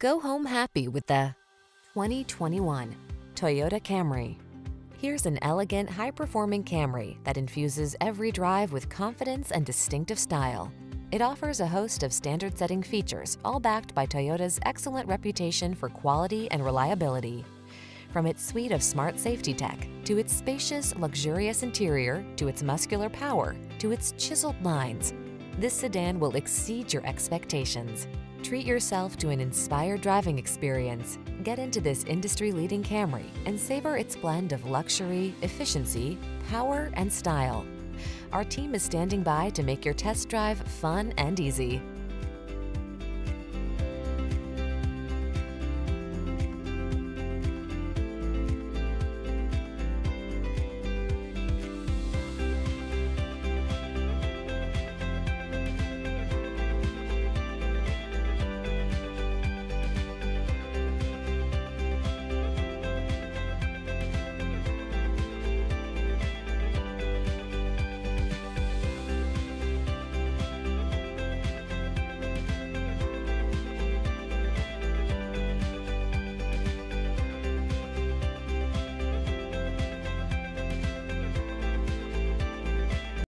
Go home happy with the 2021 Toyota Camry. Here's an elegant, high-performing Camry that infuses every drive with confidence and distinctive style. It offers a host of standard-setting features, all backed by Toyota's excellent reputation for quality and reliability. From its suite of smart safety tech, to its spacious, luxurious interior, to its muscular power, to its chiseled lines, this sedan will exceed your expectations. Treat yourself to an inspired driving experience. Get into this industry-leading Camry and savor its blend of luxury, efficiency, power, and style. Our team is standing by to make your test drive fun and easy.